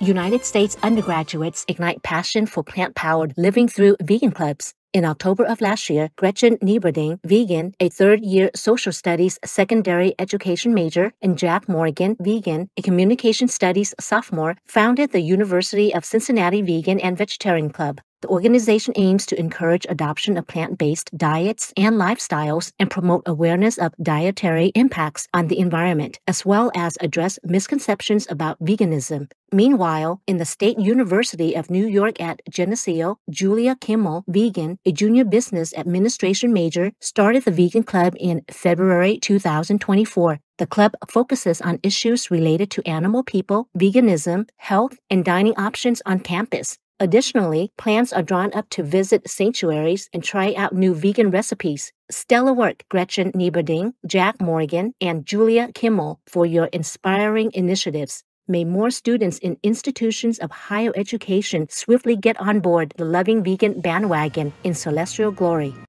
United States undergraduates ignite passion for plant powered living through vegan clubs. In October of last year, Gretchen Nieberding, vegan, a third year social studies secondary education major, and Jack Morgan, vegan, a communication studies sophomore, founded the University of Cincinnati Vegan and Vegetarian Club. The organization aims to encourage adoption of plant based diets and lifestyles and promote awareness of dietary impacts on the environment, as well as address misconceptions about veganism. Meanwhile, in the State University of New York at Geneseo, Julia Kimmel, vegan, a junior business administration major, started the Vegan Club in February 2024. The club focuses on issues related to animal people, veganism, health, and dining options on campus. Additionally, plans are drawn up to visit sanctuaries and try out new vegan recipes. Stellar work, Gretchen Nieberding, Jack Morgan, and Julia Kimmel, for your inspiring initiatives. May more students in institutions of higher education swiftly get on board the loving vegan bandwagon in celestial glory.